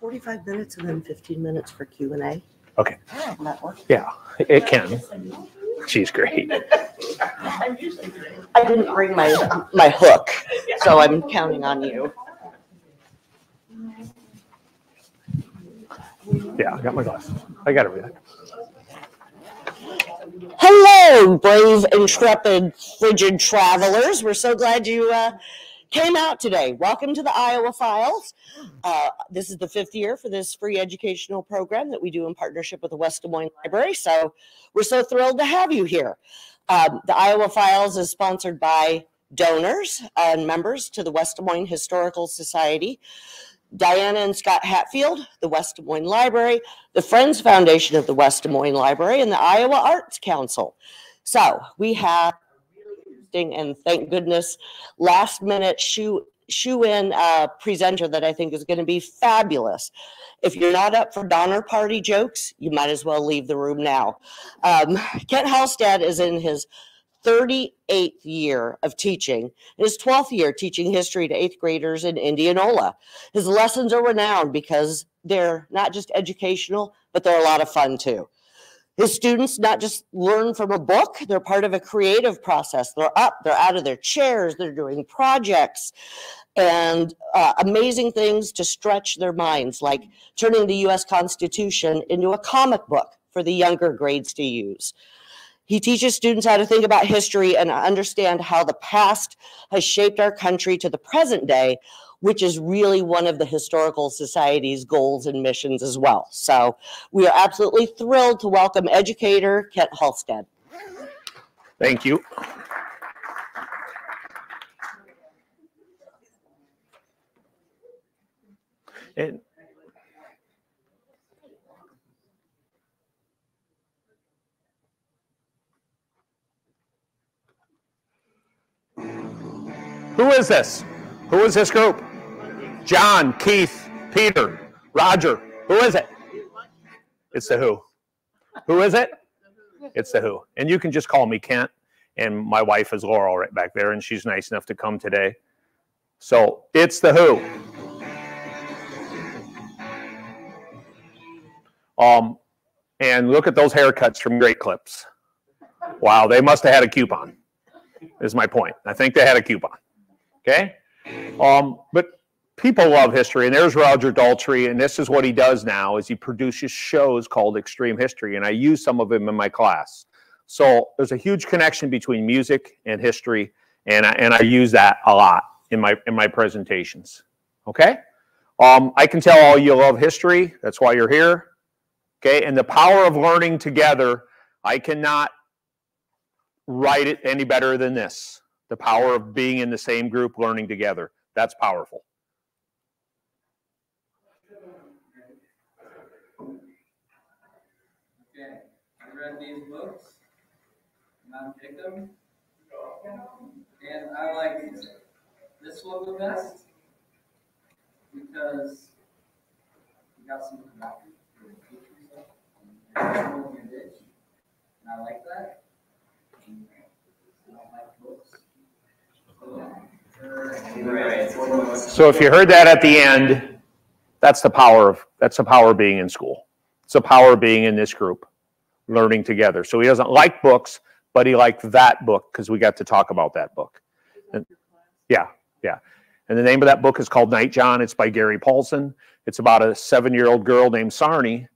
Forty-five minutes and then fifteen minutes for Q and A. Okay. Will that work? Yeah, it can. She's great. I didn't bring my, my hook, so I'm counting on you. Yeah, I got my glasses. I got everything. Hello, brave, intrepid, frigid travelers. We're so glad you uh, came out today. Welcome to the Iowa Files. Uh, this is the fifth year for this free educational program that we do in partnership with the West Des Moines Library. So we're so thrilled to have you here. Um, the Iowa Files is sponsored by donors and members to the West Des Moines Historical Society. Diana and Scott Hatfield, the West Des Moines Library, the Friends Foundation of the West Des Moines Library, and the Iowa Arts Council. So we have interesting and thank goodness last minute shoe shoe in uh, presenter that I think is going to be fabulous. If you're not up for Donner Party jokes, you might as well leave the room now. Um, Kent Halstead is in his 38th year of teaching, his 12th year teaching history to eighth graders in Indianola. His lessons are renowned because they're not just educational, but they're a lot of fun too. His students not just learn from a book, they're part of a creative process. They're up, they're out of their chairs, they're doing projects and uh, amazing things to stretch their minds, like turning the US Constitution into a comic book for the younger grades to use. He teaches students how to think about history and understand how the past has shaped our country to the present day, which is really one of the Historical Society's goals and missions as well. So we are absolutely thrilled to welcome educator Kent Halstead. Thank you. Who is this? Who is this group? John, Keith, Peter, Roger. Who is it? It's the Who. Who is it? It's the Who. And you can just call me Kent. And my wife is Laurel right back there, and she's nice enough to come today. So it's the Who. Um, and look at those haircuts from Great Clips. Wow, they must have had a coupon. Is my point. I think they had a coupon. Okay, um, but people love history, and there's Roger Daltrey, and this is what he does now: is he produces shows called Extreme History, and I use some of them in my class. So there's a huge connection between music and history, and I, and I use that a lot in my in my presentations. Okay, um, I can tell all you love history. That's why you're here. Okay, and the power of learning together, I cannot write it any better than this. The power of being in the same group, learning together. That's powerful. Read these books, and I'm Jacob. And I like this one the best because you got some stuff. and I like that. So if you heard that at the end, that's the power of that's the power of being in school. It's the power of being in this group, learning together. So he doesn't like books, but he liked that book because we got to talk about that book. And, yeah, yeah. And the name of that book is called Nightjohn. It's by Gary Paulsen. It's about a seven-year-old girl named Sarni,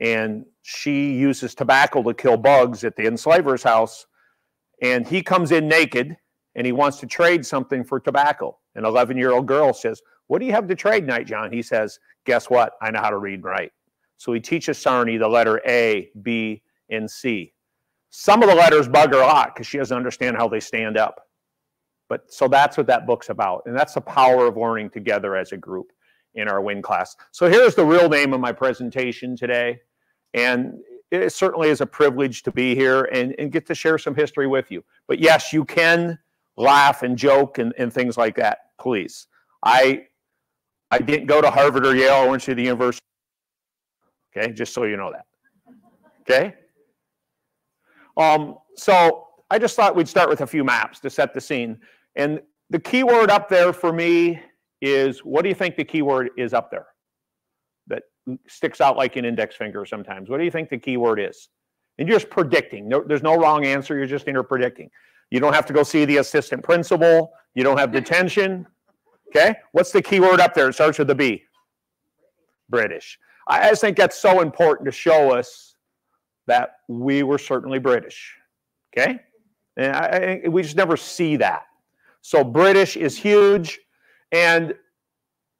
and she uses tobacco to kill bugs at the enslaver's house. And he comes in naked, and he wants to trade something for tobacco. An 11-year-old girl says, "What do you have to trade, Nightjohn?" He says, "Guess what? I know how to read and write." So he teaches Sarni the letter A, B, and C. Some of the letters bug her a lot because she doesn't understand how they stand up. But so that's what that book's about. And that's the power of learning together as a group in our WIN class. So here's the real name of my presentation today. And it certainly is a privilege to be here and, and get to share some history with you. But yes, you can laugh and joke and, and things like that, please. I I didn't go to Harvard or Yale. I went to the university. Okay, just so you know that. Okay. Um, so I just thought we'd start with a few maps to set the scene. And the key word up there for me is what do you think the key word is up there? that sticks out like an index finger sometimes. What do you think the key word is? And you're just predicting. No, there's no wrong answer. You're just inter predicting. You don't have to go see the assistant principal. You don't have detention. Okay. What's the key word up there? It starts with a B. British. I just think that's so important to show us that we were certainly British. Okay. And I, I, we just never see that. So British is huge. And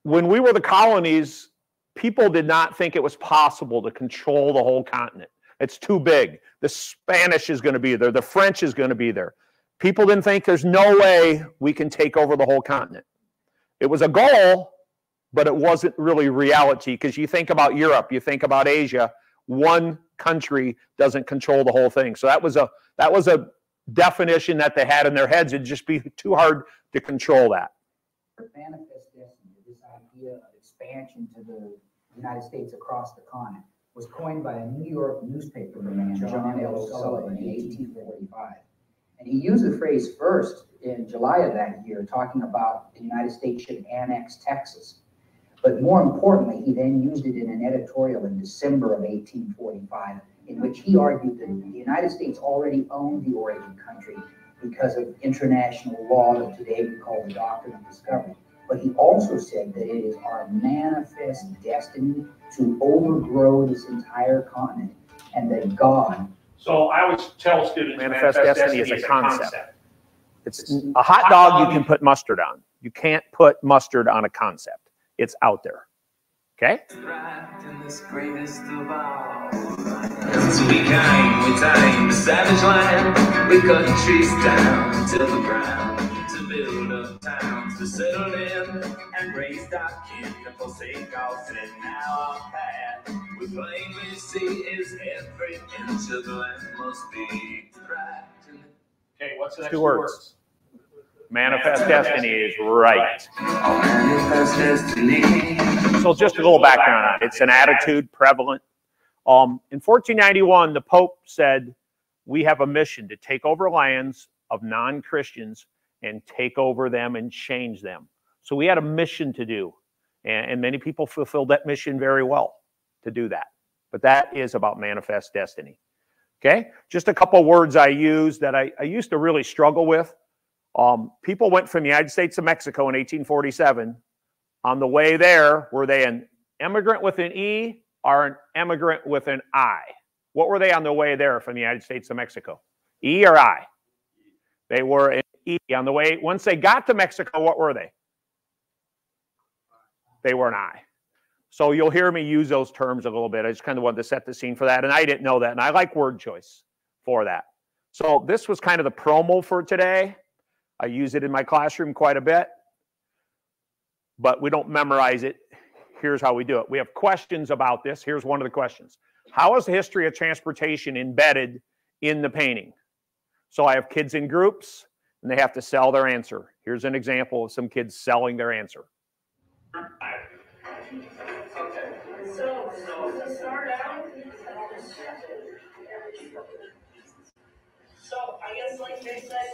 when we were the colonies, people did not think it was possible to control the whole continent. It's too big. The Spanish is going to be there. The French is going to be there. People didn't think there's no way we can take over the whole continent. It was a goal, but it wasn't really reality because you think about Europe, you think about Asia, one country doesn't control the whole thing. So that was a that was a definition that they had in their heads. It'd just be too hard to control that. Manifest destiny, this idea of expansion to the United States across the continent, was coined by a New York newspaperman, John L. Sullivan, in 1845. And he used the phrase first in July of that year, talking about the United States should annex Texas. But more importantly, he then used it in an editorial in December of 1845, in which he argued that the United States already owned the Oregon country because of international law that today we call the Doctrine of Discovery. But he also said that it is our manifest destiny to overgrow this entire continent and that God. So I always tell students manifest, manifest destiny, destiny is a concept. concept. It's a hot dog you can put mustard on. You can't put mustard on a concept. It's out there. Okay? We came, we tamed savage land. We cut trees down to the ground to build up towns to settle in and raise our kin and forsake our sin. Now our path we plainly see is every inch of the land must be Okay, what's the next two words? words? Manifest, destiny is right. So just a little background on it. It's an attitude prevalent. Um, in 1491, the Pope said, we have a mission to take over lands of non-Christians and take over them and change them. So we had a mission to do. And, and many people fulfilled that mission very well to do that. But that is about manifest destiny. Okay, just a couple words I use that I, I used to really struggle with. Um, people went from the United States to Mexico in 1847. On the way there, were they an immigrant with an E or an immigrant with an I? What were they on the way there from the United States to Mexico? E or I? They were an E on the way. Once they got to Mexico, what were they? They were an I. So you'll hear me use those terms a little bit. I just kind of wanted to set the scene for that. And I didn't know that. And I like word choice for that. So this was kind of the promo for today. I use it in my classroom quite a bit, but we don't memorize it. Here's how we do it. We have questions about this. Here's one of the questions. How is the history of transportation embedded in the painting? So I have kids in groups and they have to sell their answer. Here's an example of some kids selling their answer. Okay. So, so to start out, so I guess like they said,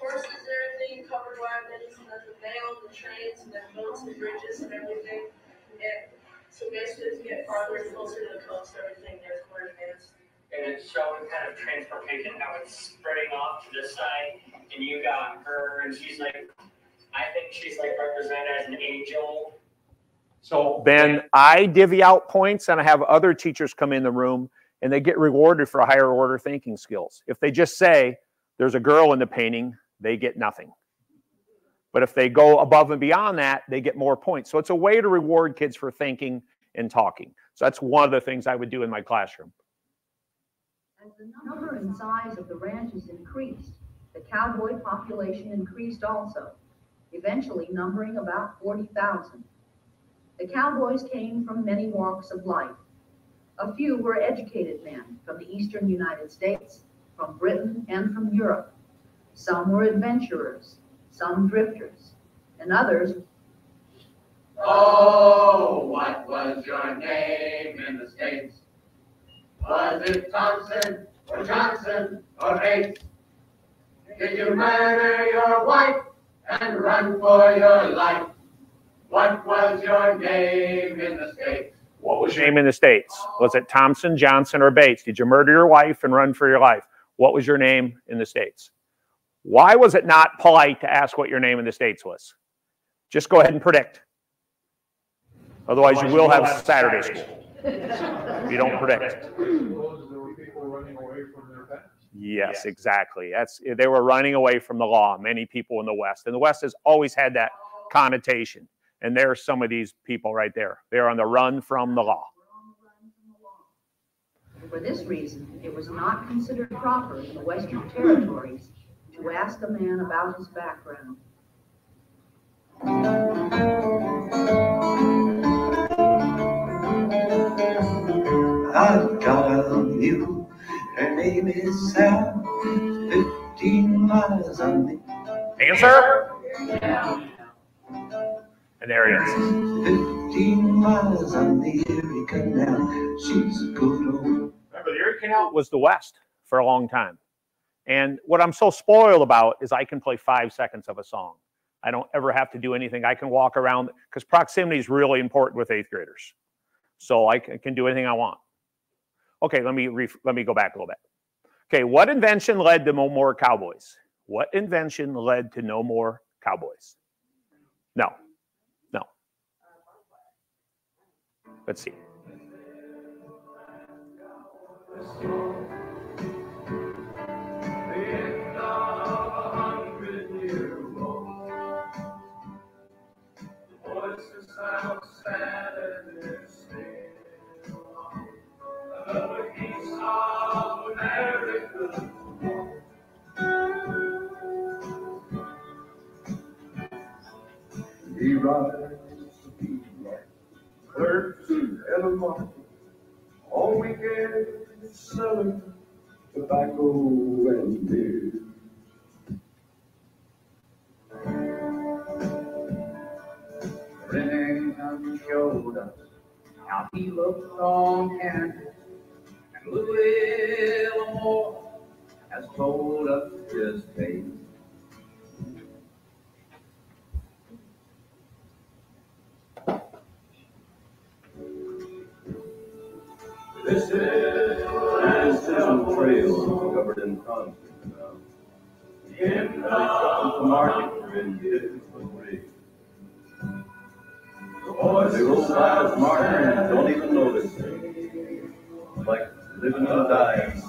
horses and everything, covered wagons, and then the mail, the trains, and then boats and bridges and everything. And so basically, to get farther and closer to the coast, everything there's more advanced. And it's showing kind of transportation, how it's spreading off to this side. And you got her, and she's like, I think she's like represented as an angel. So then I divvy out points, and I have other teachers come in the room, and they get rewarded for higher order thinking skills. If they just say, there's a girl in the painting, they get nothing. But if they go above and beyond that, they get more points. So it's a way to reward kids for thinking and talking. So that's one of the things I would do in my classroom. As the number and size of the ranches increased, the cowboy population increased also, eventually numbering about 40,000. The cowboys came from many walks of life. A few were educated men from the eastern United States, from Britain, and from Europe. Some were adventurers, some drifters, and others. Oh, what was your name in the States? Was it Thompson or Johnson or Bates? Did you murder your wife and run for your life? What was your name in the States? What was your name in the States? Was it Thompson, Johnson, or Bates? Did you murder your wife and run for your life? What was your name in the States? Why was it not polite to ask what your name in the States was? Just go ahead and predict. Otherwise, you will have Saturday school. If you don't predict. Suppose there were people running away from their past. Yes, exactly. That's they were running away from the law. Many people in the West, and the West has always had that connotation. And there's some of these people right there. They're on the run from the law. were on the run from the law. For this reason, it was not considered proper in the Western territories to ask a man about his background. I've got a mule, her name is Sam, fifteen miles on the, Answer. And there he is. fifteen miles on the Erie Canal. She's a good old Remember, the Erie Canal was the West for a long time. And what I'm so spoiled about is I can play five seconds of a song. I don't ever have to do anything. I can walk around because proximity is really important with eighth graders. So I can do anything I want. Okay, let me re- let me go back a little bit. Okay, what invention led to no more cowboys? What invention led to no more cowboys? No. Let's see. He rides beat like clerks in the market. All weekend selling tobacco and beer. Remington showed us how he looked on Kansas. And Louis L'Amour has told us his fate. This is the Trail covered in concrete now. In the market indigenous ways. They roll by as marker and don't even notice. Like living and dying.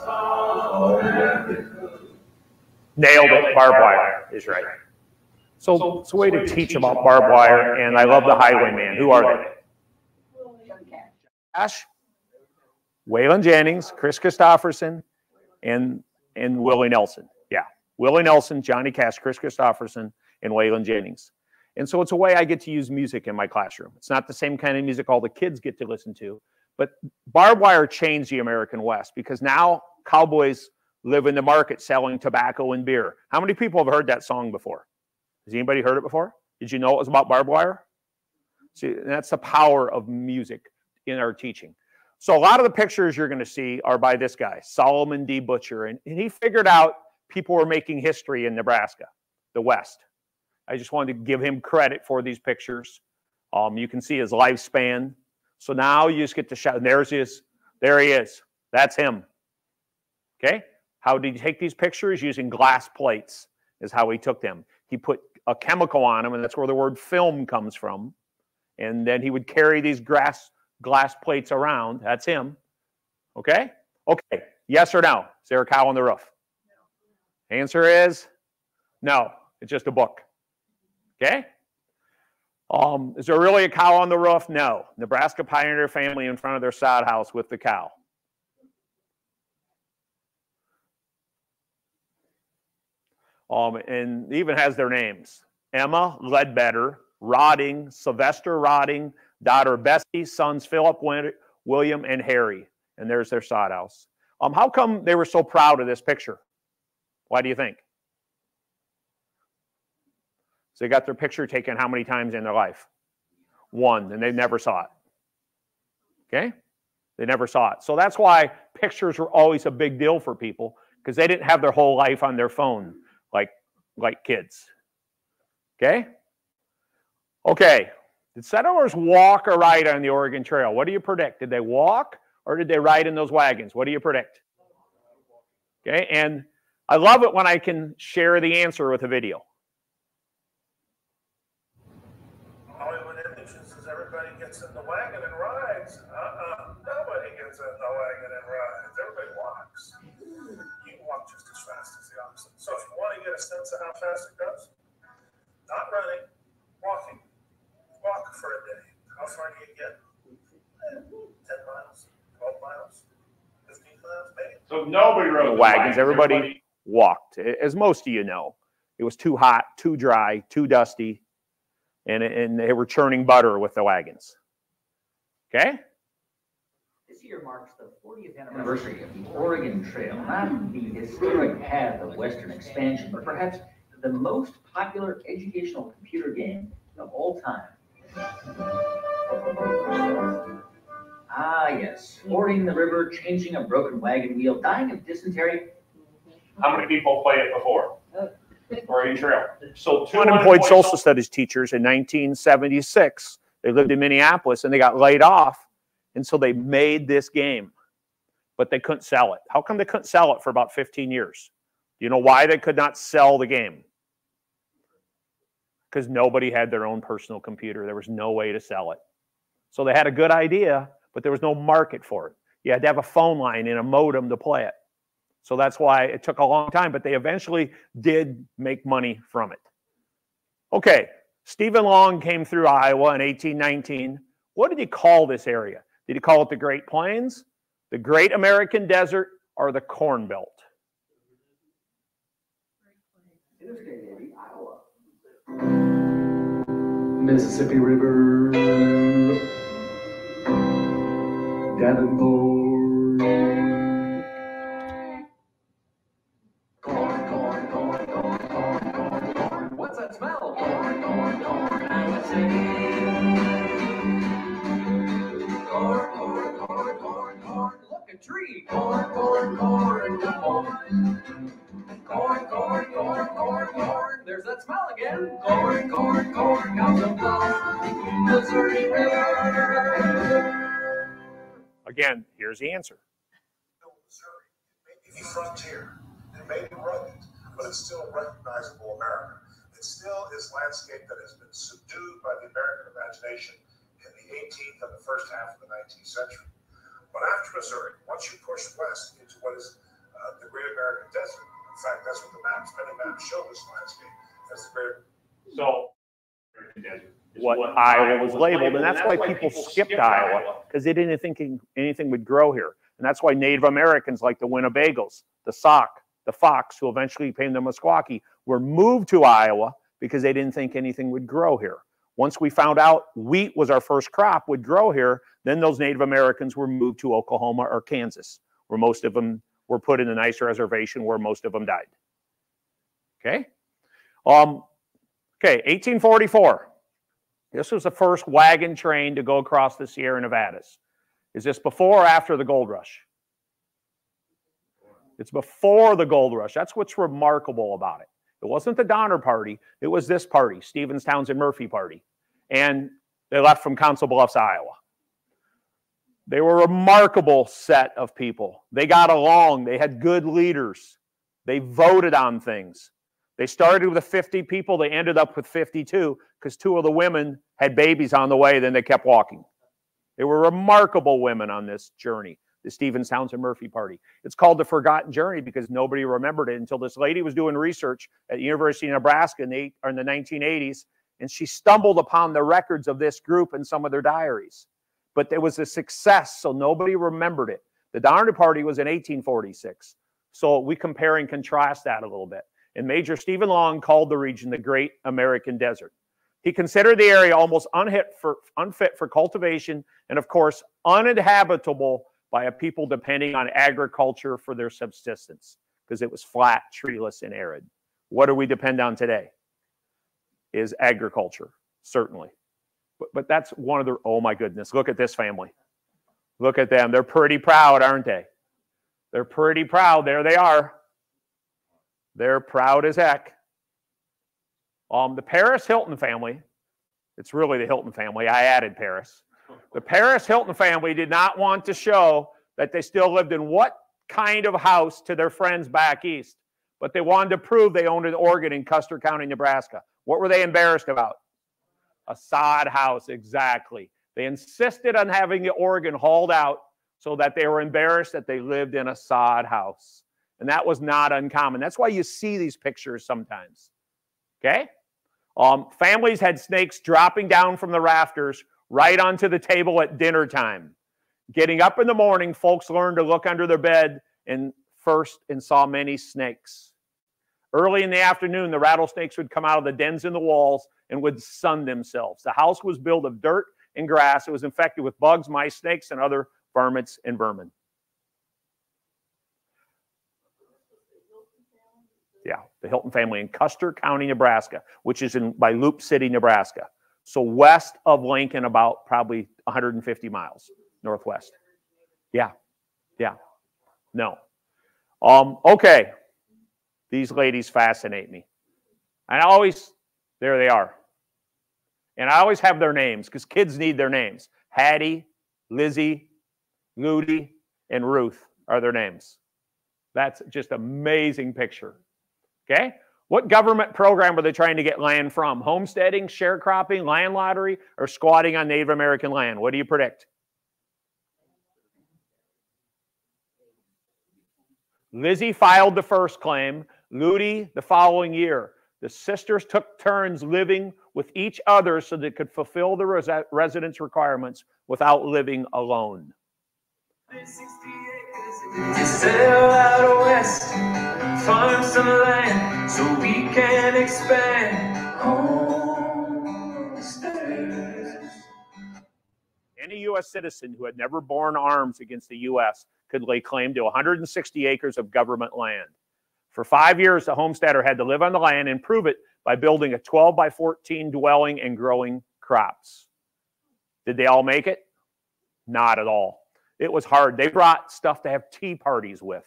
Nailed it. Barbed wire is right. So it's a way to teach about barbed wire, and I love the Highwayman. Who are they? Ash, Waylon Jennings, Kris Kristofferson, and and Willie Nelson. Yeah, Willie Nelson, Johnny Cash, Kris Kristofferson, and Waylon Jennings. And so it's a way I get to use music in my classroom. It's not the same kind of music all the kids get to listen to, but barbed wire changed the American West because now cowboys live in the market selling tobacco and beer. How many people have heard that song before? Has anybody heard it before? Did you know it was about barbed wire? See, that's the power of music in our teaching. So a lot of the pictures you're going to see are by this guy, Solomon D. Butcher, and, and he figured out people were making history in Nebraska, the West. I just wanted to give him credit for these pictures. Um, you can see his lifespan. So now you just get to shout. There's his. There he is. That's him. Okay. How did he take these pictures? Using glass plates is how he took them. He put a chemical on them, and that's where the word film comes from. And then he would carry these glass glass plates around. That's him. Okay. Okay. Yes or no? Is there a cow on the roof? Answer is no. It's just a book. Okay. Um, is there really a cow on the roof? No. Nebraska pioneer family in front of their sod house with the cow. Um, and even has their names Emma Ledbetter, Rawding, Sylvester Rawding, daughter Bessie, sons Philip, William, and Harry. And there's their sod house. Um, how come they were so proud of this picture? Why do you think? So they got their picture taken how many times in their life? One, and they never saw it. Okay? They never saw it. So that's why pictures were always a big deal for people because they didn't have their whole life on their phone like like kids. Okay? Okay. Did settlers walk or ride on the Oregon Trail? What do you predict? Did they walk or did they ride in those wagons? What do you predict? Okay, and I love it when I can share the answer with a video. Hollywood Images is everybody gets in the wagon and rides. Uh-uh, nobody gets in the wagon and rides. Everybody walks. You walk just as fast as the oxen. So if you want to get a sense of how fast it goes, not running. Walk for a day. How far do you get? Eh, 10 miles, 12 miles, 15 miles, maybe. So nobody rode The the wagons, everybody walked. As most of you know, it was too hot, too dry, too dusty, and, and they were churning butter with the wagons. Okay? This year marks the 40th anniversary of the Oregon Trail, not the historic path of Western expansion, but perhaps the most popular educational computer game of all time. Ah, yes, fording the river, changing a broken wagon wheel, dying of dysentery. How many people played it before? Oregon Trail. So two Unemployed social studies teachers in 1976, they lived in Minneapolis and they got laid off. And so they made this game, but they couldn't sell it. How come they couldn't sell it for about 15 years? Do you know why they could not sell the game? Because nobody had their own personal computer. There was no way to sell it. So they had a good idea, but there was no market for it. You had to have a phone line and a modem to play it. So that's why it took a long time, but they eventually did make money from it. Okay, Stephen Long came through Iowa in 1819. What did he call this area? Did he call it the Great Plains, the Great American Desert, or the Corn Belt? Mississippi River, Davenport. Corn, corn, corn, corn, corn, corn. What's that smell? Corn, corn, corn, I would say. A tree. Corn, corn, corn, corn. Corn, corn, corn, corn, corn. There's that smell again. Corn, corn, corn, comes the blood. Missouri River. Again, here's the answer. Missouri. It may be frontier, it may be rugged, but it's still recognizable America. It still is landscape that has been subdued by the American imagination in the 18th and the first half of the 19th century. But after Missouri, once you push west into what is uh, the Great American Desert, in fact, that's what the maps, many maps show this landscape as the Great So. American Desert is what Iowa was labeled, and that's why people skipped Iowa because they didn't think anything would grow here. And that's why Native Americans like the Winnebagos, the Sauk, the Fox, who eventually became the Meskwaki, were moved to Iowa because they didn't think anything would grow here. Once we found out wheat was our first crop would grow here, then those Native Americans were moved to Oklahoma or Kansas, where most of them were put in a nice reservation where most of them died. Okay. Um, okay, 1844. This was the first wagon train to go across the Sierra Nevadas. Is this before or after the gold rush? It's before the gold rush. That's what's remarkable about it. It wasn't the Donner Party, it was this party, Stephens Townsend Murphy Party. And they left from Council Bluffs, Iowa. They were a remarkable set of people. They got along, they had good leaders, they voted on things. They started with 50 people, they ended up with 52 because two of the women had babies on the way, then they kept walking. They were remarkable women on this journey, the Stephens Townsend Murphy Party. It's called the Forgotten Journey because nobody remembered it until this lady was doing research at the University of Nebraska in the, in the 1980s, and she stumbled upon the records of this group and some of their diaries. But there was a success, so nobody remembered it. The Donner Party was in 1846. So we compare and contrast that a little bit. And Major Stephen Long called the region the Great American Desert. He considered the area almost for, unfit for cultivation and, of course, uninhabitable by a people depending on agriculture for their subsistence because it was flat, treeless, and arid. What do we depend on today? Is agriculture, certainly. But, but that's one of the, oh my goodness, look at this family. Look at them. They're pretty proud, aren't they? They're pretty proud. There they are. They're proud as heck. Um, the Paris Hilton family, It's really the Hilton family. I added Paris. The Paris Hilton family did not want to show that they still lived in what kind of house to their friends back east, but they wanted to prove they owned an organ in Custer County, Nebraska. What were they embarrassed about? A sod house, exactly. They insisted on having the organ hauled out so that they were embarrassed that they lived in a sod house. And that was not uncommon. That's why you see these pictures sometimes. Okay? Um, families had snakes dropping down from the rafters right onto the table at dinner time. Getting up in the morning, folks learned to look under their bed and first and saw many snakes. Early in the afternoon, the rattlesnakes would come out of the dens in the walls and would sun themselves. The house was built of dirt and grass. It was infected with bugs, mice, snakes, and other varmints and vermin. Yeah, the Hilton family in Custer County, Nebraska, which is in by Loup City, Nebraska. So west of Lincoln, about probably 150 miles northwest. Yeah, yeah. No. Um, okay. These ladies fascinate me. I always, there they are. And I always have their names because kids need their names. Hattie, Lizzie, Lutie, and Ruth are their names. That's just amazing picture. Okay? What government program were they trying to get land from? Homesteading, sharecropping, land lottery, or squatting on Native American land? What do you predict? Lizzie filed the first claim, Lutie the following year. The sisters took turns living with each other so they could fulfill the res- residence requirements without living alone. Land so. Any U.S. citizen who had never borne arms against the U.S. could lay claim to 160 acres of government land. For five years, the homesteader had to live on the land and prove it by building a 12 by 14 dwelling and growing crops. Did they all make it? Not at all. It was hard. They brought stuff to have tea parties with.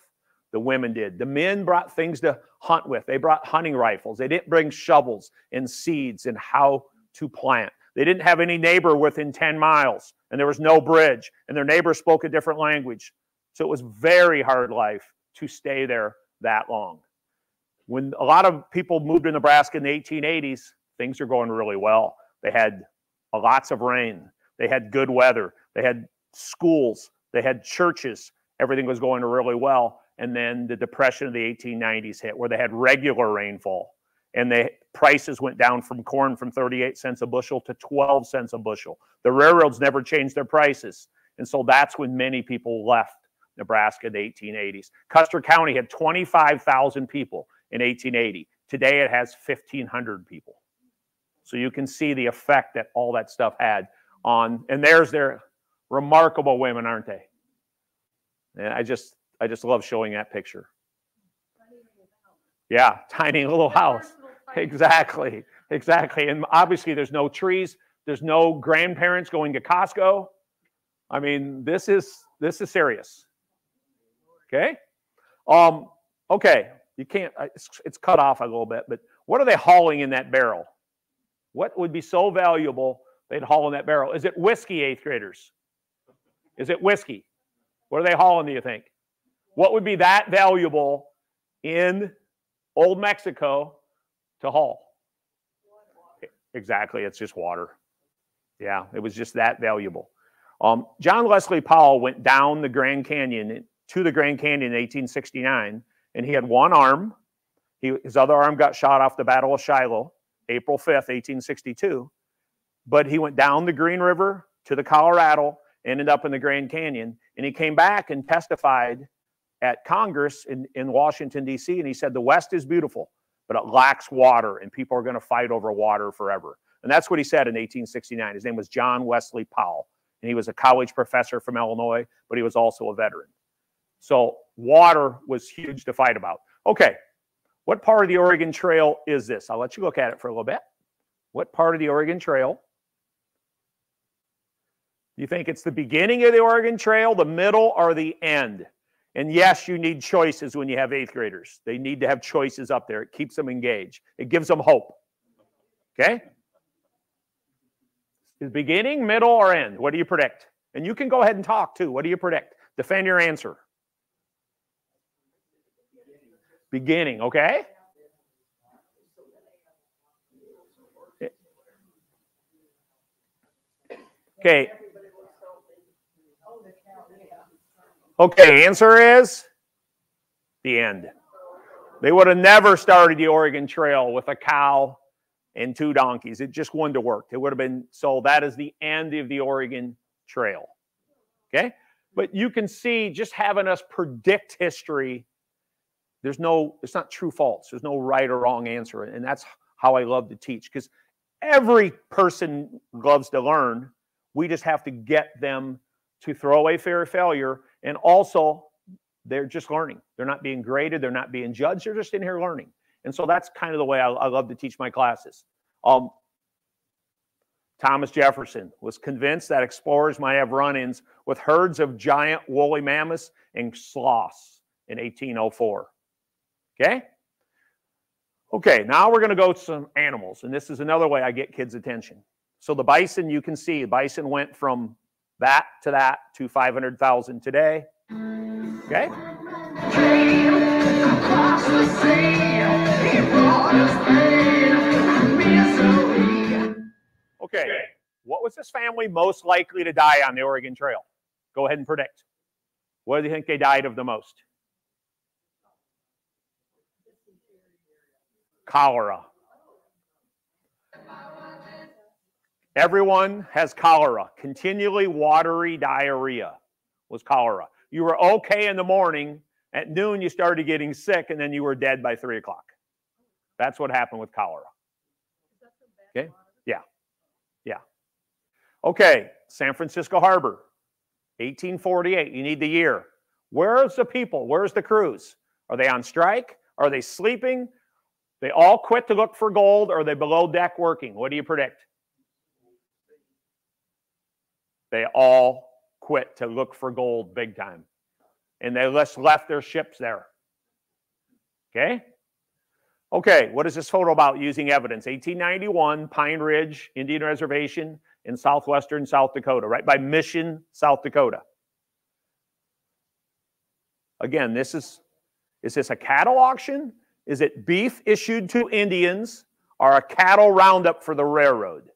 The women did. The men brought things to hunt with. They brought hunting rifles. They didn't bring shovels and seeds and how to plant. They didn't have any neighbor within 10 miles, and there was no bridge, and their neighbor spoke a different language. So it was very hard life to stay there that long. When a lot of people moved to Nebraska in the 1880s, things are going really well. They had lots of rain. They had good weather. They had schools. They had churches. Everything was going really well. And then the depression of the 1890s hit, where they had regular rainfall, and the prices went down from corn from 38 cents a bushel to 12 cents a bushel. The railroads never changed their prices, and so that's when many people left Nebraska in the 1880s. Custer County had 25,000 people in 1880. Today it has 1,500 people. So you can see the effect that all that stuff had on, and there's their remarkable women, aren't they? And I just, I just love showing that picture. Yeah, tiny little house. Exactly, exactly. And obviously, there's no trees. There's no grandparents going to Costco. I mean, this is this is serious. Okay. Um. Okay. You can't. It's, it's cut off a little bit, but what are they hauling in that barrel? What would be so valuable they'd haul in that barrel? Is it whiskey, eighth graders? Is it whiskey? What are they hauling, do you think? What would be that valuable in Old Mexico to haul? Exactly, it's just water. Yeah, it was just that valuable. Um, John Wesley Powell went down the Grand Canyon to the Grand Canyon in 1869, and he had one arm. He, his other arm got shot off the Battle of Shiloh, April 5th, 1862. But he went down the Green River to the Colorado, ended up in the Grand Canyon, and he came back and testified at Congress in, in Washington, D.C., and he said, The West is beautiful, but it lacks water, and people are going to fight over water forever. And that's what he said in 1869. His name was John Wesley Powell, and he was a college professor from Illinois, but he was also a veteran. So water was huge to fight about. Okay, what part of the Oregon Trail is this? I'll let you look at it for a little bit. What part of the Oregon Trail? You think it's the beginning of the Oregon Trail, the middle, or the end? And yes, you need choices when you have eighth graders. They need to have choices up there. It keeps them engaged, it gives them hope. Okay? Is beginning, middle, or end? What do you predict? And you can go ahead and talk too. What do you predict? Defend your answer. Beginning, okay? Okay. Okay, answer is the end. They would have never started the Oregon Trail with a cow and two donkeys. It just wouldn't have worked. It would have been so that is the end of the Oregon Trail. Okay? But you can see just having us predict history, there's no, it's not true false. There's no right or wrong answer. And that's how I love to teach because every person loves to learn. We just have to get them to throw away fear of failure and also they're just learning. They're not being graded, they're not being judged, they're just in here learning. And so that's kind of the way I, I love to teach my classes. Um, Thomas Jefferson was convinced that explorers might have run ins with herds of giant woolly mammoths and sloths in 1804. Okay? Okay, now we're going to go to some animals, and this is another way I get kids' attention. So the bison, you can see, the bison went from that to that to 500,000 today. Okay? Okay. What was this family most likely to die on the Oregon Trail? Go ahead and predict. What do you think they died of the most? Cholera. Everyone has cholera. Continually watery diarrhea was cholera. You were okay in the morning. At noon, you started getting sick, and then you were dead by three o'clock. That's what happened with cholera. Okay? Yeah. Yeah. Okay. San Francisco Harbor, 1848. You need the year. Where's the people? Where's the crews? Are they on strike? Are they sleeping? They all quit to look for gold. Or are they below deck working? What do you predict? They all quit to look for gold big time. And they just left their ships there. Okay? Okay, what is this photo about using evidence? 1891, Pine Ridge Indian Reservation in southwestern South Dakota, right by Mission, South Dakota. Again, this is is this a cattle auction? Is it beef issued to Indians or a cattle roundup for the railroad?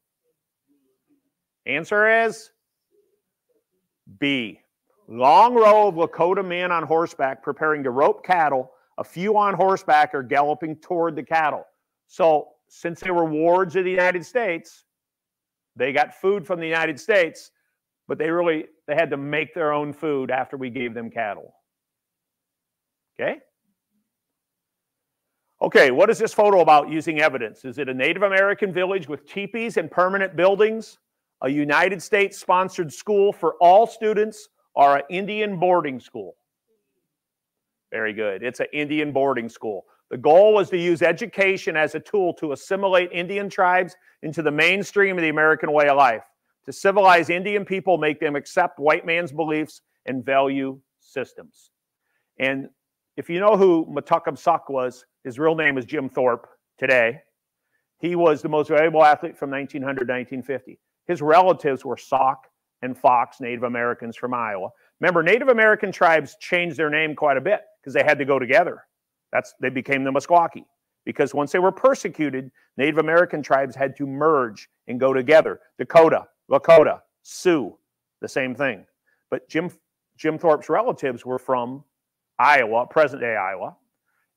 Answer is B. Long row of Lakota men on horseback preparing to rope cattle. A few on horseback are galloping toward the cattle. So, since they were wards of the United States, they got food from the United States, but they really they had to make their own food after we gave them cattle. Okay? Okay, what is this photo about using evidence? Is it a Native American village with teepees and permanent buildings? A United States sponsored school for all students or an Indian boarding school? Very good. It's an Indian boarding school. The goal was to use education as a tool to assimilate Indian tribes into the mainstream of the American way of life, to civilize Indian people, make them accept white man's beliefs and value systems. And if you know who Metukum Suck was, his real name is Jim Thorpe today. He was the most valuable athlete from 1900 to 1950. His relatives were Sauk and Fox Native Americans from Iowa. Remember, Native American tribes changed their name quite a bit because they had to go together. That's they became the Meskwaki because once they were persecuted, Native American tribes had to merge and go together. Dakota, Lakota, Sioux, the same thing. But Jim Jim Thorpe's relatives were from Iowa, present day Iowa,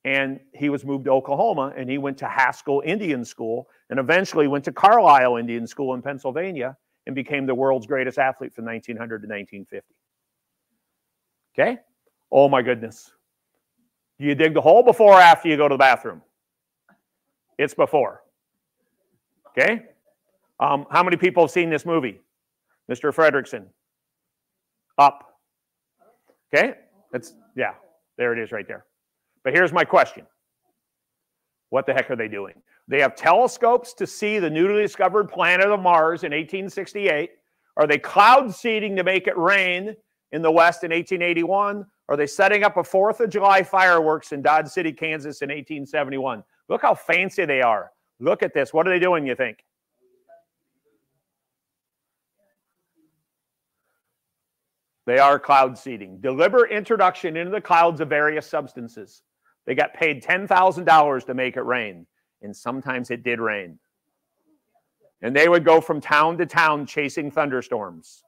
and he was moved to Oklahoma and he went to Haskell Indian School and eventually went to Carlisle Indian School in Pennsylvania and became the world's greatest athlete from 1900 to 1950. Okay? Oh my goodness. Do you dig the hole before or after you go to the bathroom? It's before. Okay? Um, how many people have seen this movie? Mr. Fredrickson. Up. Okay? It's yeah, there it is right there. But here's my question What the heck are they doing? They have telescopes to see the newly discovered planet of Mars in 1868. Are they cloud seeding to make it rain in the West in 1881? Are they setting up a 4th of July fireworks in Dodge City, Kansas in 1871? Look how fancy they are. Look at this. What are they doing, you think? They are cloud seeding. Deliberate introduction into the clouds of various substances. They got paid $10,000 to make it rain, and sometimes it did rain. And they would go from town to town chasing thunderstorms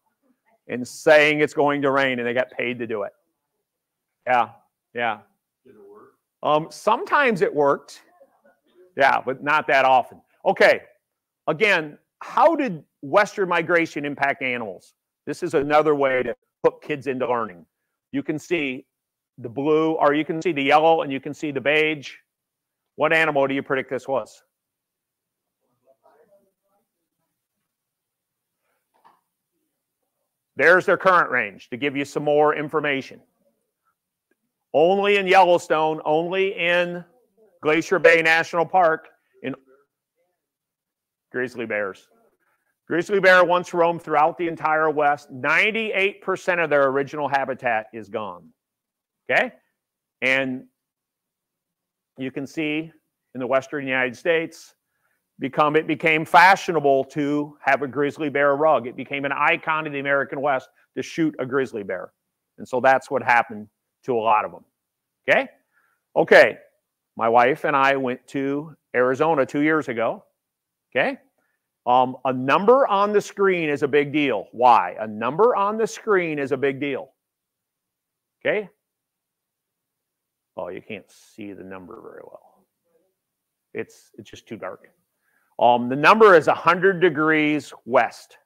and saying it's going to rain, and they got paid to do it. Yeah, yeah. Did it work? Um, sometimes it worked. Yeah, but not that often. Okay. Again, how did Western migration impact animals? This is another way to put kids into learning. You can see the blue, or you can see the yellow, and you can see the beige. What animal do you predict this was? There's their current range to give you some more information. Only in Yellowstone, only in Glacier Bay National Park, in grizzly bears. Grizzly bear once roamed throughout the entire West. 98% of their original habitat is gone. Okay? And you can see in the western United States, become it became fashionable to have a grizzly bear rug. It became an icon in the American West to shoot a grizzly bear. And so that's what happened to a lot of them. Okay? Okay. My wife and I went to Arizona two years ago. Okay? Um, a number on the screen is a big deal. Why? A number on the screen is a big deal. Okay? Oh, you can't see the number very well. It's it's just too dark. Um, the number is 100 degrees west.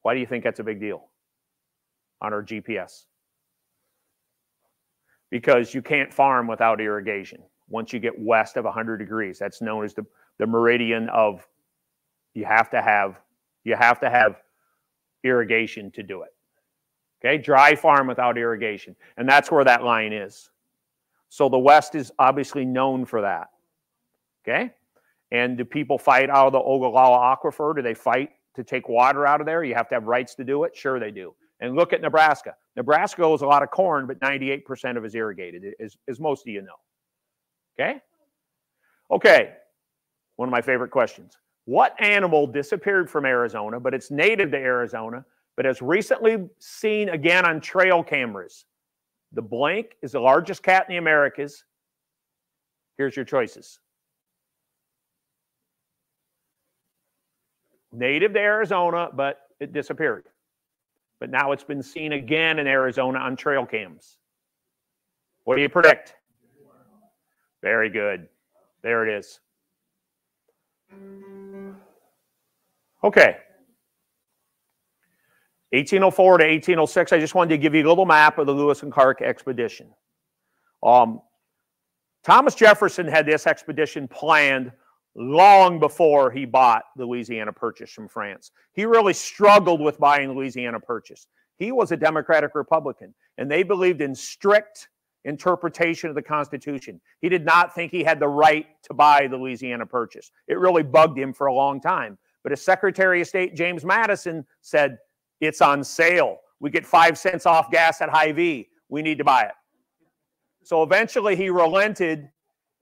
Why do you think that's a big deal on our GPS? Because you can't farm without irrigation. Once you get west of 100 degrees, that's known as the, the meridian of you have to have you have to have irrigation to do it. Okay, dry farm without irrigation. And that's where that line is. So the West is obviously known for that. Okay? And do people fight out of the Ogallala Aquifer? Do they fight to take water out of there? You have to have rights to do it? Sure, they do. And look at Nebraska. Nebraska owes a lot of corn, but 98% of it is irrigated, as, as most of you know. Okay? Okay. One of my favorite questions. What animal disappeared from Arizona, but it's native to Arizona, but as recently seen again on trail cameras? The blank is the largest cat in the Americas. Here's your choices. Native to Arizona, but it disappeared. But now it's been seen again in Arizona on trail cams. What do you predict? Very good. There it is. Okay. 1804 to 1806, I just wanted to give you a little map of the Lewis and Clark expedition. Um, Thomas Jefferson had this expedition planned long before he bought the Louisiana Purchase from France. He really struggled with buying the Louisiana Purchase. He was a Democratic Republican, and they believed in strict interpretation of the Constitution. He did not think he had the right to buy the Louisiana Purchase. It really bugged him for a long time. But as Secretary of State James Madison said, it's on sale. We get five cents off gas at Hy-Vee. We need to buy it. So eventually he relented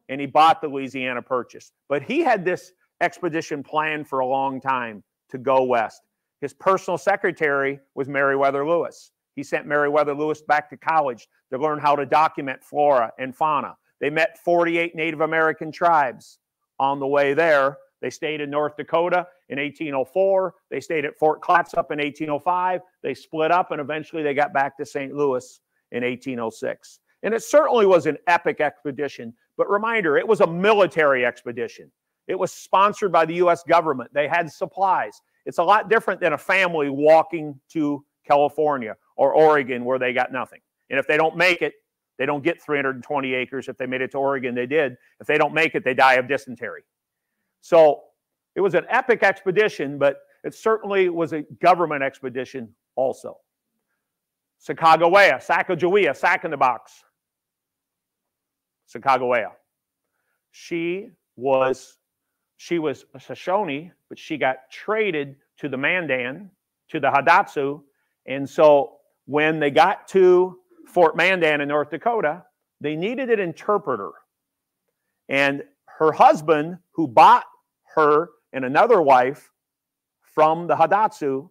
and he bought the Louisiana Purchase. But he had this expedition planned for a long time to go west. His personal secretary was Meriwether Lewis. He sent Meriwether Lewis back to college to learn how to document flora and fauna. They met 48 Native American tribes on the way there. They stayed in North Dakota in 1804. They stayed at Fort Clatsop in 1805. They split up and eventually they got back to St. Louis in 1806. And it certainly was an epic expedition. But reminder, it was a military expedition. It was sponsored by the US government. They had supplies. It's a lot different than a family walking to California or Oregon where they got nothing. And if they don't make it, they don't get 320 acres. If they made it to Oregon, they did. If they don't make it, they die of dysentery. So it was an epic expedition, but it certainly was a government expedition also. Sacagawea, Sacagawea, sack in the box. Sacagawea. She was she was a Shoshone, but she got traded to the Mandan, to the Hidatsa. And so when they got to Fort Mandan in North Dakota, they needed an interpreter. And her husband, who bought her and another wife from the Hidatsa,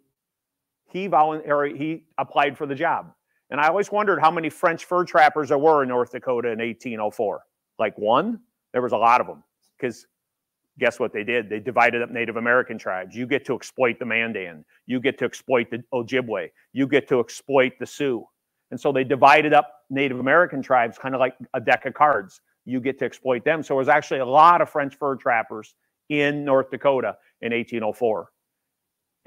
he voluntarily he applied for the job. And I always wondered how many French fur trappers there were in North Dakota in 1804. Like one? There was a lot of them. Because guess what they did? They divided up Native American tribes. You get to exploit the Mandan. You get to exploit the Ojibwe. You get to exploit the Sioux. And so they divided up Native American tribes, kind of like a deck of cards. You get to exploit them. So there was actually a lot of French fur trappers in North Dakota in 1804.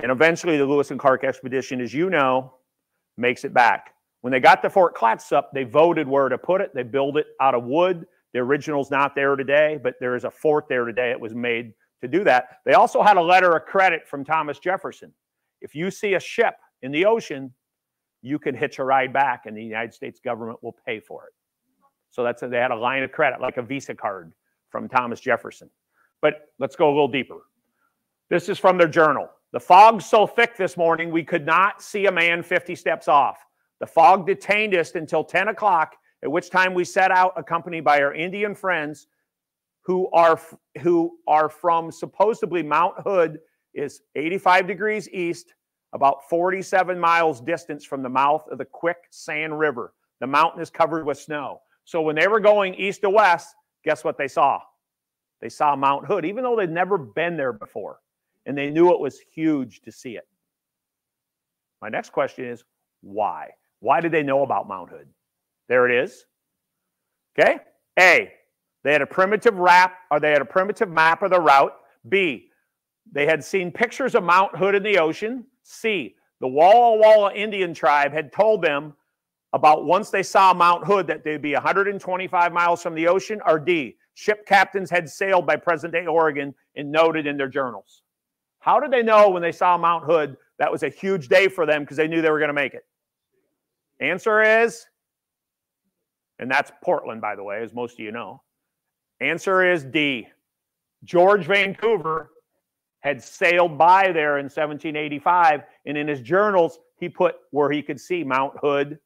And eventually the Lewis and Clark expedition, as you know, makes it back. When they got to Fort Clatsop, they voted where to put it. They built it out of wood. The original's not there today, but there is a fort there today. It was made to do that. They also had a letter of credit from Thomas Jefferson. If you see a ship in the ocean, you can hitch a ride back and the United States government will pay for it. So that's a, they had a line of credit, like a Visa card from Thomas Jefferson. But let's go a little deeper. This is from their journal. The fog's so thick this morning, we could not see a man 50 steps off. The fog detained us until 10 o'clock, at which time we set out accompanied by our Indian friends who are who are from supposedly Mount Hood is 85 degrees east, about 47 miles distance from the mouth of the Quicksand River. The mountain is covered with snow. So when they were going east to west, guess what they saw? They saw Mount Hood, even though they'd never been there before. And they knew it was huge to see it. My next question is why? Why did they know about Mount Hood? There it is. Okay. A, they had a primitive map, or they had a primitive map of the route. B, they had seen pictures of Mount Hood in the ocean. C, the Walla Walla Indian tribe had told them about once they saw Mount Hood that they'd be 125 miles from the ocean. Or D, ship captains had sailed by present day Oregon and noted in their journals. How did they know when they saw Mount Hood that was a huge day for them because they knew they were going to make it? Answer is, and that's Portland, by the way, as most of you know. Answer is D. George Vancouver had sailed by there in 1785, and in his journals, he put where he could see Mount Hood,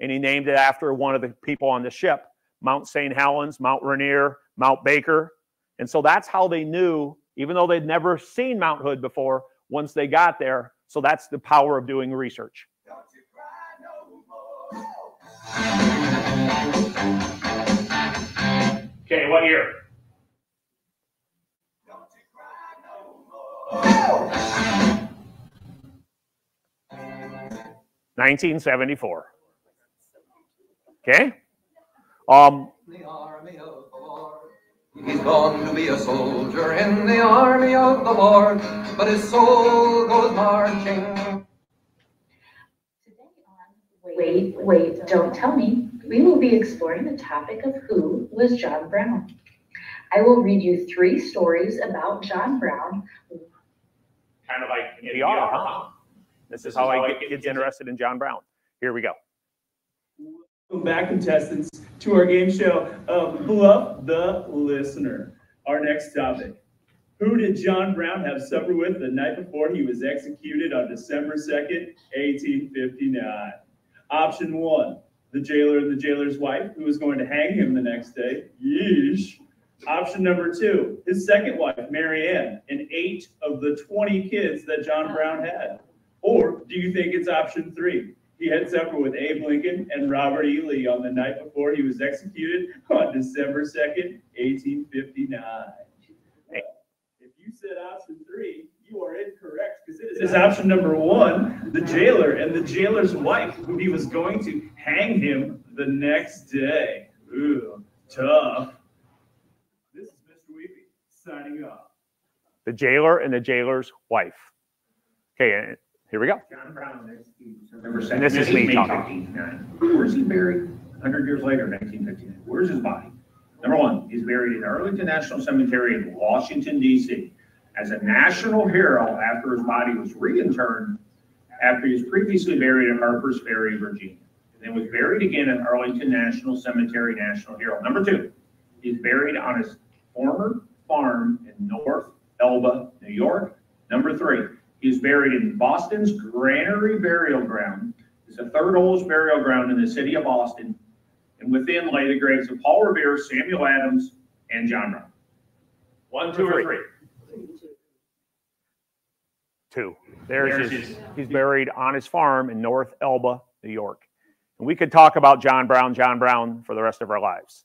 and he named it after one of the people on the ship Mount St. Helens, Mount Rainier, Mount Baker. And so that's how they knew, even though they'd never seen Mount Hood before, once they got there. So that's the power of doing research. Okay, what year? Nineteen seventy-four. Okay. Um, He's gone to be a soldier in the army of the Lord, but his soul goes marching. On. Wait, wait, don't tell me. We will be exploring the topic of who was John Brown. I will read you three stories about John Brown. Kind of like NPR, huh? This is how I get kids interested in John Brown. Here we go. Back, contestants, to our game show Bluff the Listener. Our next topic. Who did John Brown have supper with the night before he was executed on December 2nd, 1859? Option one, the jailer and the jailer's wife, who was going to hang him the next day. Yeesh. Option number two, his second wife, Mary Ann, and eight of the 20 kids that John Brown had. Or do you think it's option three? He had supper with Abe Lincoln and Robert E. Lee on the night before he was executed on December 2nd, 1859. If you said option three, you are incorrect because it is option number one, the uh-huh. jailer and the jailer's wife, who he was going to hang him the next day. Ooh, tough. This is Mr. Weepy signing off. The jailer and the jailer's wife. Okay, and here we go. John Brown, executed September And 2nd, this is me talking. 1859. Where's he buried 100 years later, 1959? Where's his body? Number one, he's buried in Arlington National Cemetery in Washington, D.C. as a national hero after his body was reinterred after he was previously buried at Harper's Ferry, Virginia. And then was buried again at Arlington National Cemetery, national hero. Number two, he's buried on his former farm in North Elba, New York. Number three, he's buried in Boston's Granary Burial Ground. It's the third oldest burial ground in the city of Boston. And within lay the graves of Paul Revere, Samuel Adams, and John Brown. One, two, or three? Two. There's, There's his, his- he's buried on his farm in North Elba, New York. And we could talk about John Brown, John Brown for the rest of our lives.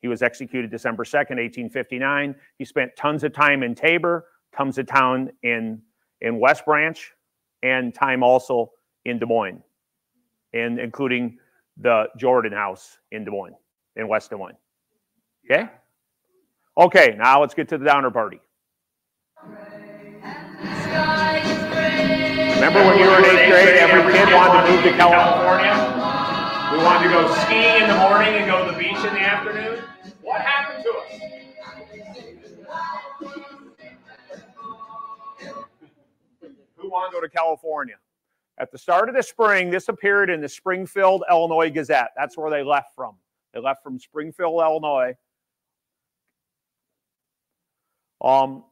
He was executed December 2nd, 1859. He spent tons of time in Tabor, tons of time in, in West Branch, and time also in Des Moines, and including the Jordan House in Des Moines, in West Des Moines. Okay? Okay, now let's get to the Donner Party. Remember when you were in eighth grade, every kid wanted to move to California? We wanted to go skiing in the morning and go to the beach in the afternoon. What happened to us? Go to California? At the start of the spring, this appeared in the Springfield, Illinois Gazette. That's where they left from. They left from Springfield, Illinois. Um,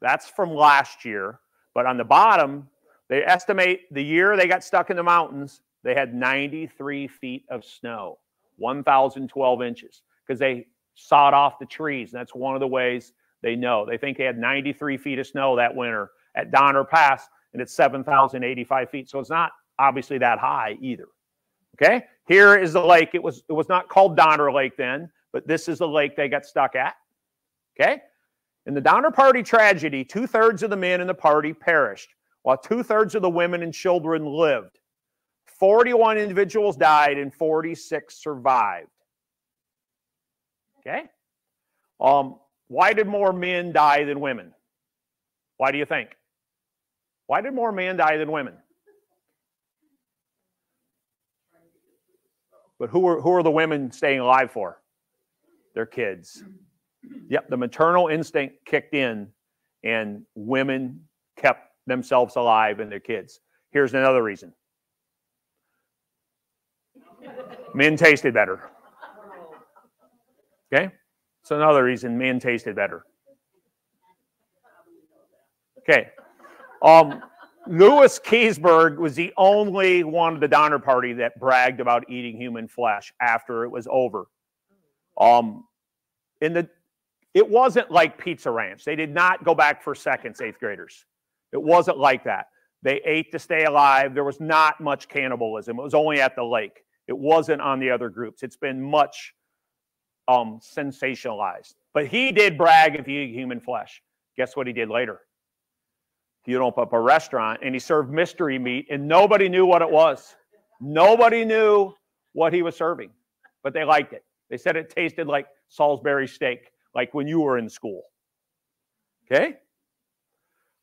that's from last year. But on the bottom, they estimate the year they got stuck in the mountains, they had 93 feet of snow, 1,012 inches, because they sawed off the trees. And that's one of the ways they know. They think they had 93 feet of snow that winter at Donner Pass, and it's 7,085 feet. So it's not obviously that high either. Okay, here is the lake. It was it was not called Donner Lake then, but this is the lake they got stuck at. Okay, in the Donner Party tragedy, two thirds of the men in the party perished, while two thirds of the women and children lived. 41 individuals died and 46 survived. Okay, um, why did more men die than women? Why do you think? Why did more men die than women? But who are who are the women staying alive for? Their kids. Yep, the maternal instinct kicked in, and women kept themselves alive and their kids. Here's another reason. Men tasted better. Okay? It's another reason men tasted better. Okay. Um, Louis Keseberg was the only one of the Donner Party that bragged about eating human flesh after it was over. Um, in the, it wasn't like Pizza Ranch. They did not go back for seconds, eighth graders. It wasn't like that. They ate to stay alive. There was not much cannibalism. It was only at the lake. It wasn't on the other groups. It's been much um, sensationalized. But he did brag if you eat human flesh. Guess what he did later? He opened up a restaurant and he served mystery meat, and nobody knew what it was. Nobody knew what he was serving, but they liked it. They said it tasted like Salisbury steak, like when you were in school. Okay?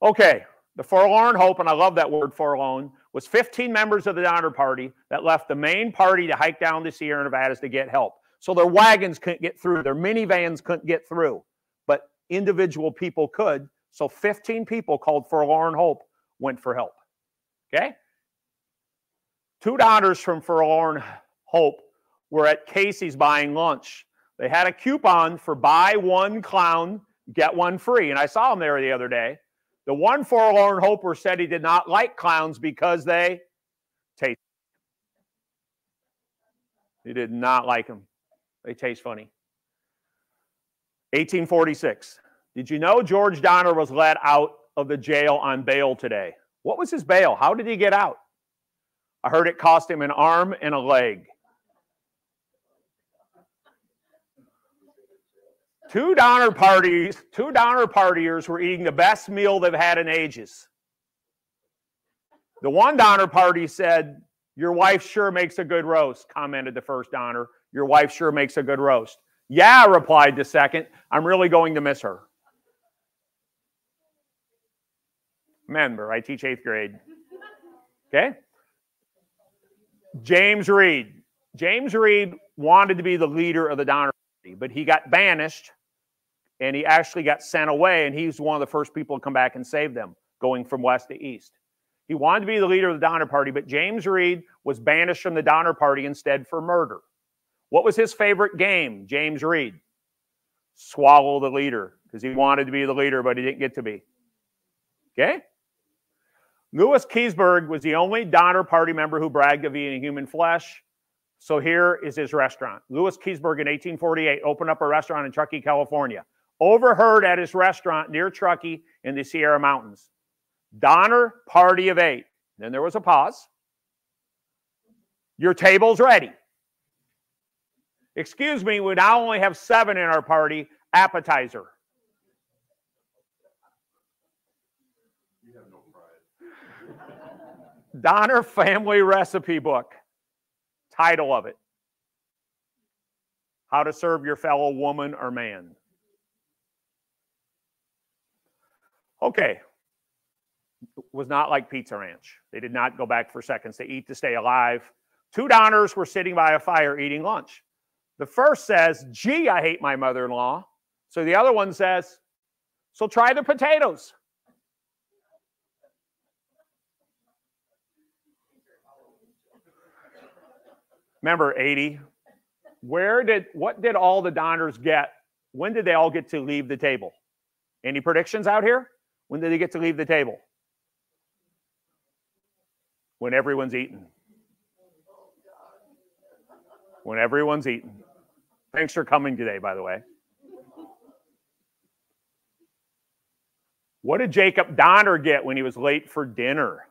Okay, the forlorn hope, and I love that word forlorn, was 15 members of the Donner Party that left the main party to hike down to Sierra Nevadas to get help. So their wagons couldn't get through, their minivans couldn't get through, but individual people could. So 15 people called Forlorn Hope went for help. Okay? Two daughters from Forlorn Hope were at Casey's buying lunch. They had a coupon for buy one clown, get one free. And I saw them there the other day. The one Forlorn Hoper said he did not like clowns because they taste. He did not like them. They taste funny. 1846. Did you know George Donner was let out of the jail on bail today? What was his bail? How did he get out? I heard it cost him an arm and a leg. Two Donner parties, two Donner partiers were eating the best meal they've had in ages. The one Donner party said, Your wife sure makes a good roast, commented the first Donner. Your wife sure makes a good roast. Yeah, replied the second. I'm really going to miss her. Remember, I teach eighth grade. Okay? James Reed. James Reed wanted to be the leader of the Donner Party, but he got banished and he actually got sent away, and he was one of the first people to come back and save them, going from west to east. He wanted to be the leader of the Donner Party, but James Reed was banished from the Donner Party instead for murder. What was his favorite game, James Reed? Swallow the leader, because he wanted to be the leader, but he didn't get to be. Okay? Louis Keseberg was the only Donner Party member who bragged of eating human flesh. So here is his restaurant. Louis Keseberg in 1848 opened up a restaurant in Truckee, California. overheard at his restaurant near Truckee in the Sierra Mountains. Donner, party of eight. Then there was a pause. Your table's ready. Excuse me, we now only have seven in our party. Appetizer. Donner Family Recipe Book. Title of it How to Serve Your Fellow Woman or Man. Okay. Was not like Pizza Ranch. They did not go back for seconds. They eat to stay alive. Two Donners were sitting by a fire eating lunch. The first says, Gee, I hate my mother in law. So the other one says, So try the potatoes. Remember 80? Where did what did all the Donners get? When did they all get to leave the table? Any predictions out here? When did they get to leave the table? When everyone's eaten. When everyone's eaten. Thanks for coming today, by the way. What did Jacob Donner get when he was late for dinner?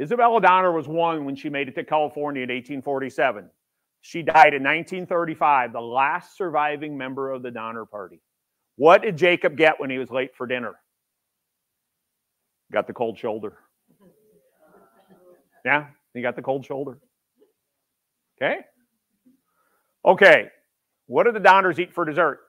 Isabella Donner was one when she made it to California in 1847. She died in 1935, the last surviving member of the Donner Party. What did Jacob get when he was late for dinner? Got the cold shoulder. Yeah, he got the cold shoulder. Okay. Okay. What do the Donners eat for dessert?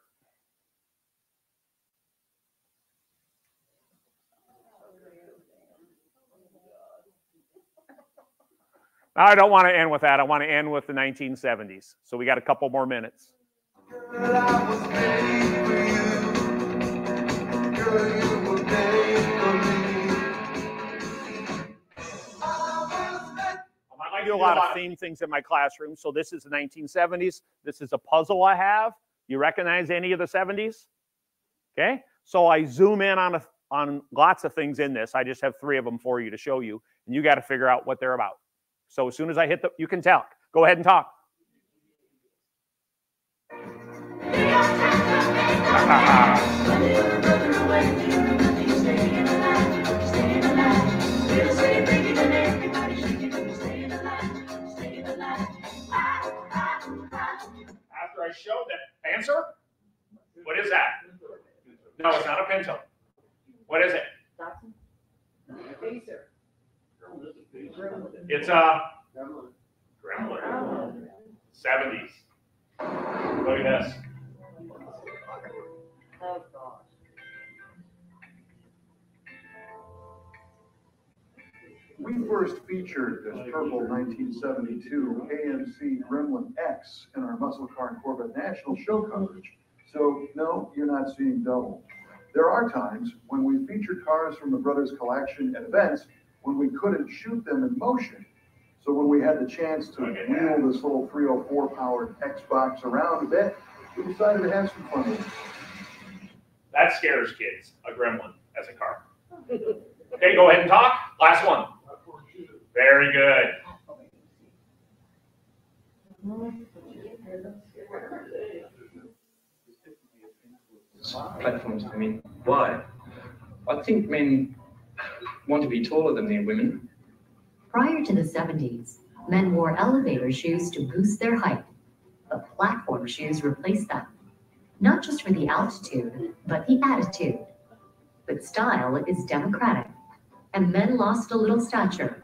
I don't want to end with that. I want to end with the 1970s. So we got a couple more minutes. I do a lot of theme things in my classroom. So this is the 1970s. This is a puzzle I have. You recognize any of the 70s? Okay. So I zoom in on a, on lots of things in this. I just have three of them for you to show you, and you got to figure out what they're about. So as soon as I hit the, you can tell. Go ahead and talk. Showed that answer, what is that? No, it's not a pinto. What is it? It's a gremlin. Seventies. Look at this. Oh, We first featured this purple 1972 AMC Gremlin X in our Muscle Car and Corvette National Show coverage. So, no, you're not seeing double. There are times when we feature cars from the brothers collection at events when we couldn't shoot them in motion. So when we had the chance to wheel this little 304 powered Xbox around a bit, we decided to have some fun with it. That scares kids, a gremlin as a car. Okay, go ahead and talk. Last one. Very good. platforms for men. Why? I think men want to be taller than their women. Prior to the 70s, men wore elevator shoes to boost their height, but platform shoes replaced them. Not just for the altitude, but the attitude. But style is democratic, and men lost a little stature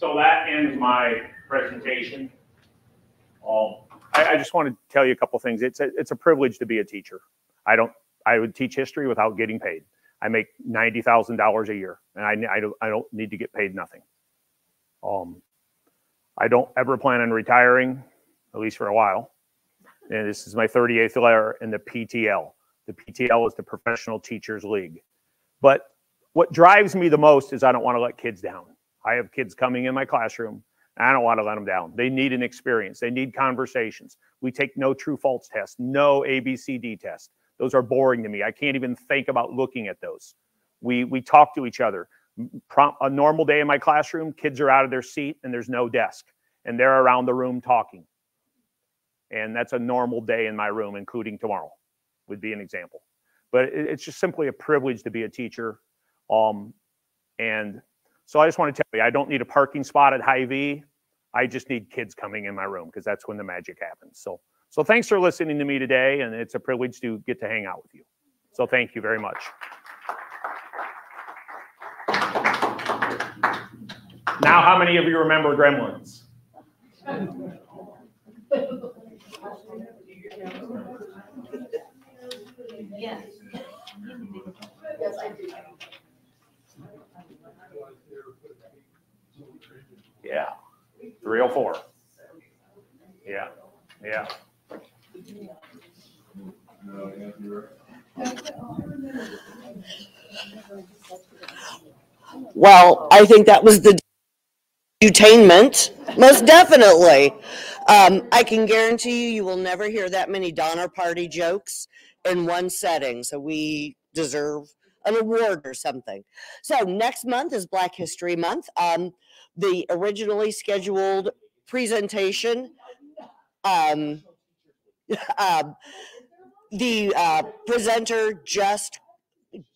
So that ends my presentation. I, I just want to tell you a couple things. It's a, it's a privilege to be a teacher. I don't I would teach history without getting paid. I make ninety thousand dollars a year, and I, I don't I don't need to get paid nothing. Um, I don't ever plan on retiring, at least for a while. And this is my 38th year in the PTL. The PTL is the Professional Teachers League. But what drives me the most is I don't want to let kids down. I have kids coming in my classroom. I don't want to let them down. They need an experience. They need conversations. We take no true false tests, no ABCD test. Those are boring to me. I can't even think about looking at those. We we talk to each other. A normal day in my classroom, kids are out of their seat and there's no desk, and they're around the room talking. And that's a normal day in my room, including tomorrow, would be an example. But it- it's just simply a privilege to be a teacher. Um, and so I just want to tell you, I don't need a parking spot at Hy-Vee. I just need kids coming in my room because that's when the magic happens. So, so thanks for listening to me today, and it's a privilege to get to hang out with you. So thank you very much. Now, how many of you remember Gremlins? Yes. Yes, I do. Yeah, 304. Yeah, yeah. Well, I think that was the detainment, most definitely. Um, I can guarantee you, you will never hear that many Donner Party jokes in one setting. So we deserve an award or something. So next month is Black History Month. Um, the originally scheduled presentation, um, um, the uh, presenter just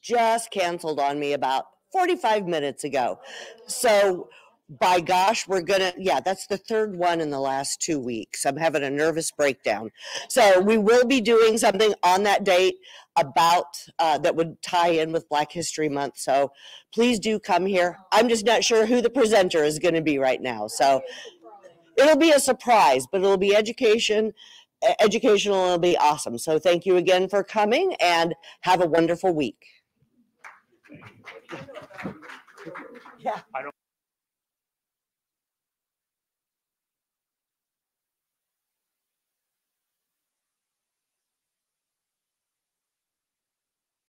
just canceled on me about 45 minutes ago. So by gosh, we're gonna, yeah, that's the third one in the last two weeks. I'm having a nervous breakdown. So we will be doing something on that date about uh, that would tie in with Black History Month. So please do come here. I'm just not sure who the presenter is going to be right now. So it'll be a surprise, but it'll be education, educational, it'll be awesome. So thank you again for coming and have a wonderful week. Yeah. I don't.